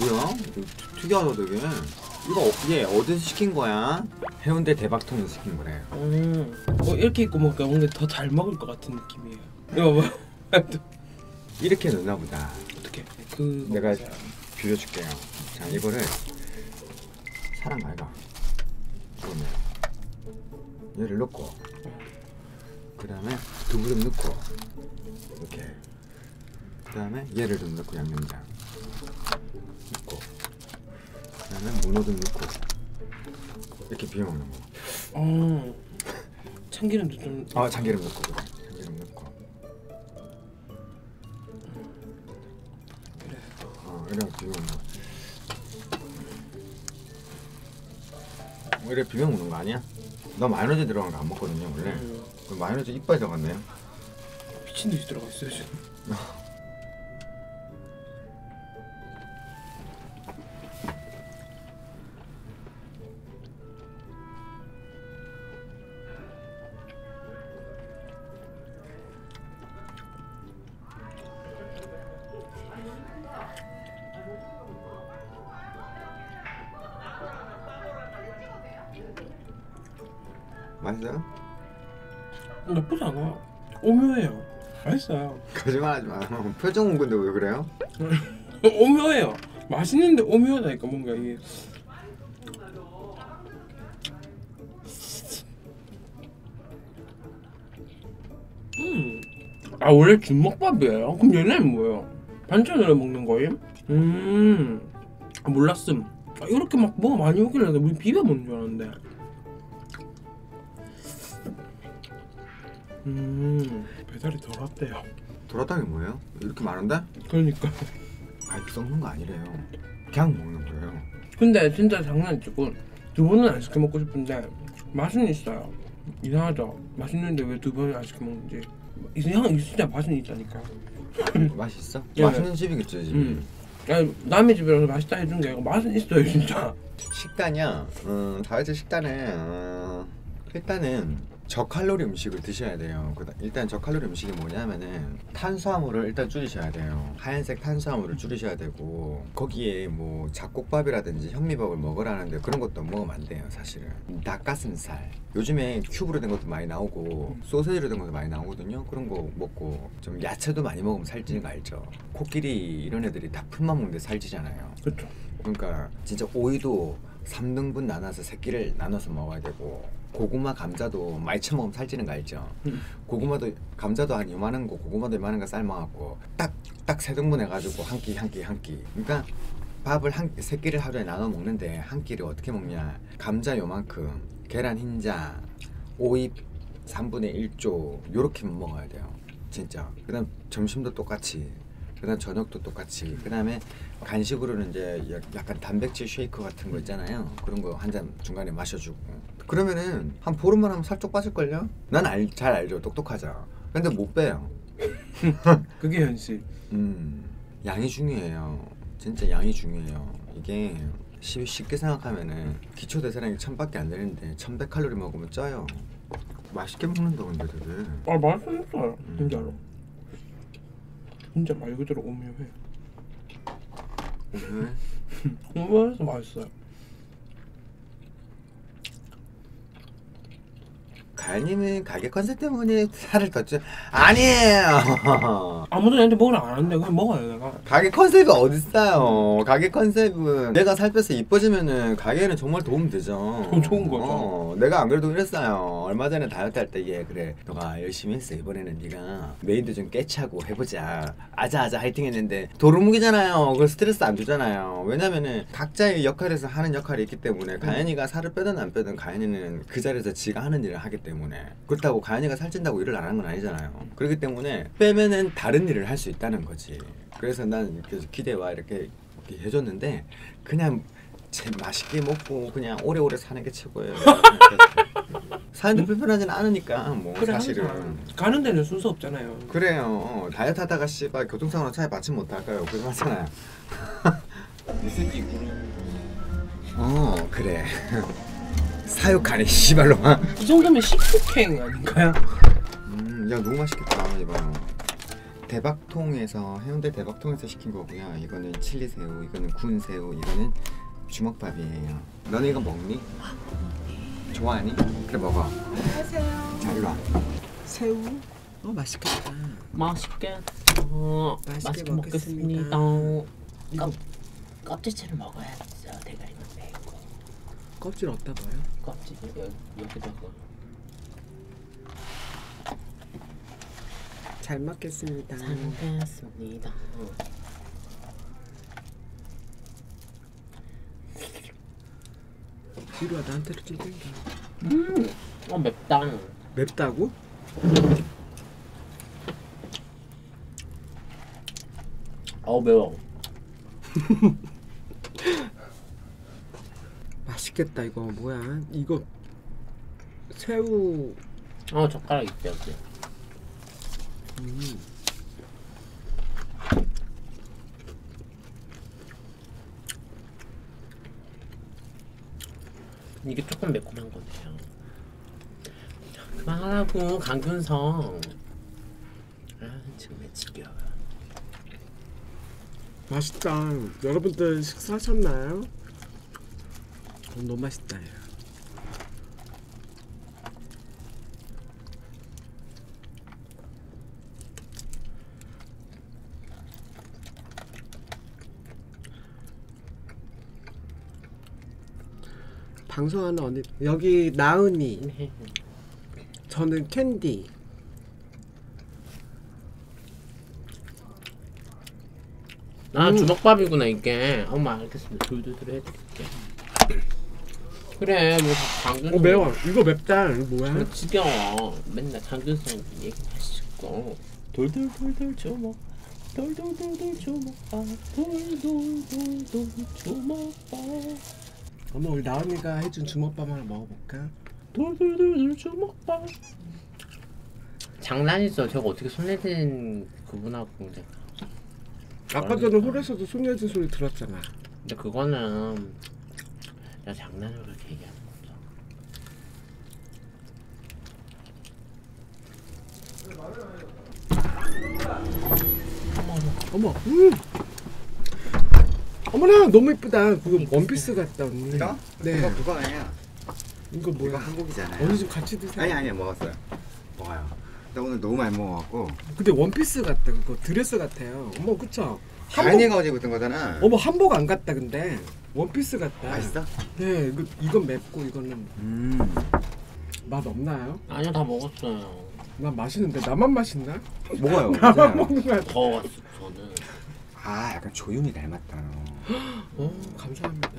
뭐야? 이거 특이하다 되게. 이거 어- 얘 어디서 시킨 거야? 해운대 대박통에서 시킨 거래. 음. 어, 이렇게 입고 먹으니까 뭔가 더 잘 먹을 것 같은 느낌이에요. 이거 봐. 이렇게 넣나 보다. 어떻게? 그 내가 먹자. 빌려줄게요. 자 이거를 사람 말가. 그러면 얘를 넣고 그 다음에 두부 좀 넣고 이렇게 그 다음에 얘를 좀 넣고 양념장 넣고 그 다음에 문어 좀 넣고 이렇게 비벼 먹는 거. 어. 참기름도 좀. 아 참기름 넣고 그래. 참기름 넣고. 그래. 어 이래 비벼 먹는 거. 뭐 이래 비벼 먹는 거 아니야? 나 마요네즈 들어간 거 안 먹거든요 원래. 음. 그 마요네즈 이빨 들어갔네요. 미친 듯이 들어가 있어요 지금. 맛있어요? 나쁘지 않아요. 오묘해요. 맛있어요. 거짓말하지 마. 표정 온 건데 왜 그래요? 오묘해요. 맛있는데 오묘하다니까 뭔가 이게. 음. 아 원래 준먹밥이에요? 그럼 얘네는 뭐예요? 반찬으로 먹는 거임? 음. 아, 몰랐음. 아, 이렇게 막 뭐가 많이 오길래 우리 비벼 먹는 줄 알았는데. 음. 배달이 덜 왔대요. 돌아다니 뭐예요? 이렇게 많은데? 그러니까. 아이 썩는 거 아니래요. 그냥 먹는 거예요. 근데 진짜 장난치고 두 번은 안 시켜 먹고 싶은데 맛은 있어요. 이상하죠. 맛있는데 왜두 번을 안 시켜 먹는지 이상 진짜 맛은 있다니까. 맛있어? 예, 맛있는 집이겠죠 이 집이. 음. 아니 남의 집이라서 맛있다 해준 게 아니고 맛은 있어요 진짜. 식단이야. 음, 다이어트 식단은 어, 일단은 저칼로리 음식을 드셔야 돼요. 일단 저칼로리 음식이 뭐냐면은 탄수화물을 일단 줄이셔야 돼요. 하얀색 탄수화물을 줄이셔야 되고 거기에 뭐 잡곡밥이라든지 현미밥을 먹으라는데 그런 것도 먹으면 안 돼요, 사실은. 닭가슴살. 요즘에 큐브로 된 것도 많이 나오고 소세지로 된 것도 많이 나오거든요. 그런 거 먹고 좀 야채도 많이 먹으면 살찌는 거 알죠? 코끼리 이런 애들이 다 풀만 먹는데 살찌잖아요. 그렇죠. 그러니까 진짜 오이도 3등분 나눠서 새끼를 나눠서 먹어야 되고 고구마 감자도 많이 처먹으면 살찌는 거 알죠? 음. 고구마도 감자도 한 요만한 거 고구마도 요만한 거 삶아갖고 딱 딱 세 등분 해가지고 한 끼 한 끼 한 끼. 그러니까 밥을 한 세 끼를 하루에 나눠 먹는데 한 끼를 어떻게 먹냐? 감자 요만큼 계란 흰자 오이 3분의 1조 요렇게만 먹어야 돼요. 진짜. 그 다음 점심도 똑같이 그 다음 저녁도 똑같이. 그 다음에 간식으로는 이제 야- 약간 단백질 쉐이크 같은 거 있잖아요. 그런 거 한 잔 중간에 마셔주고 그러면은 한 보름만 하면 살 쪽 빠질걸요? 난잘 알죠 똑똑하죠 근데 못 빼요 그게 현실. 음 양이 중요해요 진짜 양이 중요해요 이게 쉽- 쉽게 생각하면은 기초 대사량이 천밖에 안 되는데 천백 칼로리 먹으면 쪄요 맛있게 먹는다 근데 되게 아 맛은 있어요 진짜로. 진짜 말 그대로 오묘해. 오늘 오묘해서 맛있어요. 가연님은 가게 컨셉 때문에 살을 떴죠. 아니에요. 아무도 나한테 먹으라 안 하는데 그냥 먹어요 내가. 가게 컨셉이 어딨어요? 가게 컨셉은 내가 살 빼서 이뻐지면은 가게에는 정말 도움 되죠. 더 좋은 거죠. 어, 내가 안 그래도 이랬어요. 얼마 전에 다이어트 할 때 얘 그래 너가 열심히 했어 이번에는 네가 메인도 좀 깨차고 해보자. 아자아자 화이팅 했는데 도루묵이잖아요. 그 스트레스 안 주잖아요. 왜냐면은 각자의 역할에서 하는 역할이 있기 때문에 가연이가 살을 빼든 안 빼든 가연이는 그 자리에서 지가 하는 일을 하기 때문에 그렇다고 가연이가 살찐다고 일을 안 하는 건 아니잖아요. 그렇기 때문에 빼면은 다른 일을 할 수 있다는 거지. 그래서 난 이렇게 기대와 이렇게, 이렇게 해줬는데 그냥 제 맛있게 먹고 그냥 오래오래 사는 게 최고예요. 사는 데 불편하진 않으니까 뭐 그래 사실은. 항상 가는 데는 순서 없잖아요. 그래요. 어, 다이어트 하다가 씨발 교통사고로 차에 받지 못할까요? 그거 하잖아요. 이 새끼. 어 그래 사육하네 씨발로만 이 정도면 식폭행 아닌가요? 음야 너무 맛있겠다 이거 대박통에서 해운대 대박통에서 시킨 거고요. 이거는 칠리 새우, 이거는 구운 새우, 이거는 주먹밥이에요. 너는 이거 먹니? 좋아하니? 그래 먹어. 안녕하세요. 자 일로 와. 새우. 어 맛있겠다. 맛있게 맛있게 맛있게 먹겠습니다. 먹겠습니다. 이거 껍질째를 먹어야죠. 껍질 어디다 넣어요? 껍질 여기 여기다가 잘 먹겠습니다. 잘 먹겠습니다. 뒤로 와 나한테로 좀 땡겨. 음, 어 맵다. 맵다고? 어 매워. 맛있겠다 이거 뭐야? 이거 새우. 어 젓가락 있지 여기. 음. 이게 조금 매콤한 건데요. 그만하라고 강균성. 아 지금 왜 지겨워. 맛있다. 여러분들 식사하셨나요? 어, 너무 맛있다. 야. 방송하는 언니 여기 나은이 저는 캔디 아 음. 주먹밥이구나 이게. 엄마 알겠습니다. 돌돌돌 해드릴게. 그래 뭐 강균성. 어 매워 이거 맵다 이거 뭐야? 뭐 지겨워. 맨날 강균성 얘기하시고 돌돌돌돌 주먹. 돌돌돌돌 주먹밥. 돌돌돌돌 주먹밥. 어머 우리 나은이가 해준 주먹밥 하나 먹어볼까? 돌돌돌돌 주먹밥. 장난이죠. 저거 어떻게 손내진 그분하고 근데. 아까 전에 홀에서도 손예진 소리 들었잖아 근데 그거는 내가 장난으로 그렇게 얘기하는 거죠. 어머 음. 어머나 너무 이쁘다 그거 원피스 같다 언니 이거? 네 이거 그거예요. 이거 이거 뭐야 한국이잖아요. 언니 좀 같이 드세요 아니 아니 먹었어요. 먹어요. 근데 오늘 너무 많이 먹어갖고 근데 원피스 같다 그거 드레스 같아요 어머 그쵸 한복 다인이가 어제 입었던 거잖아. 어머 한복 안 같다 근데 원피스 같다 맛있어? 네 이거, 이건 맵고 이거는 음. 맛 없나요? 아니요 다 먹었어요. 난 맛있는데 나만 맛있나? 먹어요. 나만. 먹는 거야 더웠어 저는. 아 약간 조용히 닮았다. 어 감사합니다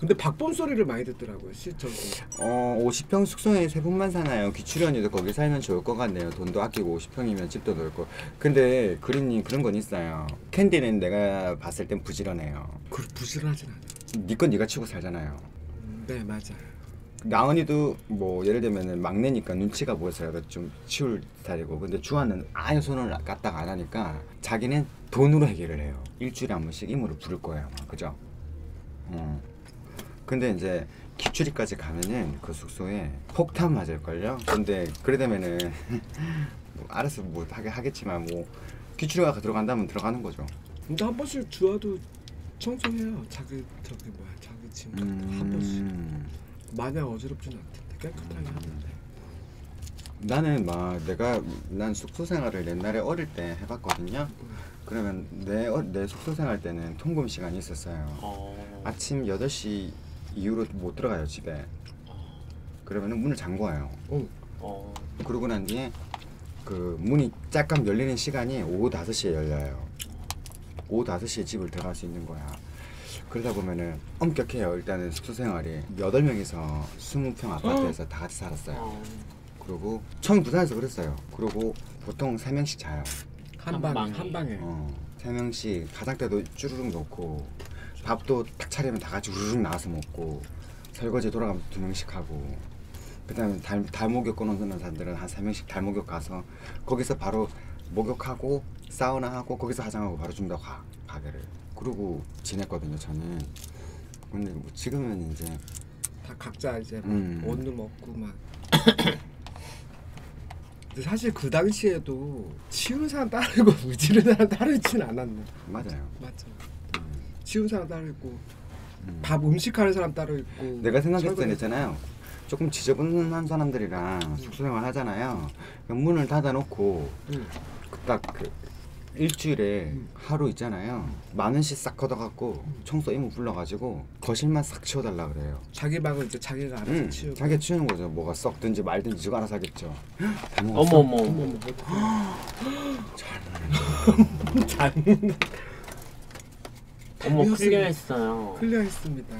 근데 박범 소리를 많이 듣더라고요 시 저기 어 50평 숙소에 세 분만 사나요? 귀출연이도 거기 살면 좋을 것 같네요. 돈도 아끼고 50평이면 집도 넓고. 근데 그린님 그런 건 있어요. 캔디는 내가 봤을 땐 부지런해요. 그 부실하진 않아 니건 네가 치고 살잖아요. 음, 네 맞아요 나은이도 뭐 예를 들면은 막내니까 눈치가 보여서 좀 치울 스타일이고 근데 주아는 아예 손을 까딱 안 하니까 자기는 돈으로 해결을 해요 일주일에 한 번씩 임으로 부를 거예요 아마 그죠? 어. 근데 이제 기출이까지 가면은 그 숙소에 폭탄 맞을걸요? 근데 그래 되면은 뭐 알아서 뭐 하게 하겠지만 뭐 기출이가 들어간다면 들어가는 거죠 근데 한 번씩 주아도 청소해요 자기 저기 뭐야 자기 집 같은 거한 번씩 음. 마냥 어지럽진 않던데 깨끗하게 하는데 나는 막 내가 난 숙소 생활을 옛날에 어릴 때 해봤거든요. 그러면 내, 어- 내 숙소 생활 때는 통금 시간이 있었어요. 어. 아침 8시 이후로 못 들어가요 집에. 그러면 문을 잠궈요. 어 어. 그러고 난 뒤에 그 문이 잠깐 열리는 시간이 오후 5시에 열려요. 오후 5시에 집을 들어갈 수 있는 거야. 그러다 보면은 엄격해요. 일단은 숙소 생활이 8명이서 20평 아파트에서 다 같이 살았어요. 어. 그리고 처음 부산에서 그랬어요. 그리고 보통 세 명씩 자요. 한 한 방에. 한 방에 어, 세 명씩 가장대도 쭈르륵 놓고 밥도 딱 차리면 다 같이 우르륵 나와서 먹고 설거지 돌아가면 두 명씩 하고 그다음에 달, 달 목욕 끊어놓는 사람들은 한 세 명씩 달 목욕 가서 거기서 바로 목욕하고 사우나 하고 거기서 화장하고 바로 준다고 가 가게를 그러고 지냈거든요 저는 근데 뭐 지금은 이제 다 각자 이제 음. 원룸 없고 막 근데 사실 그 당시에도 치우는 사람 따르고 무지르는 사람 따르진 않았네. 맞아요. 맞죠. 치우는 사람 따로 있고 음. 밥 음식하는 사람 따로 있고. 내가 생각했을 때는 있잖아요. 조금 지저분한 사람들이랑 숙소생활 하잖아요. 그냥 문을 닫아놓고 응. 딱그 일주일에 하루 있잖아요. 만 원씩 싹 걷어갖고 청소 이모 불러가지고 거실만 싹 치워달라 그래요. 자기 방은 이제 자기가 알아서 응, 치우고. 자기 치우는 거죠. 뭐가 썩든지 말든지 지가 알아서 하겠죠. 어머 어머 어머 어머. 어머. 잘 어머 클리어했어요. 클리어했습니다.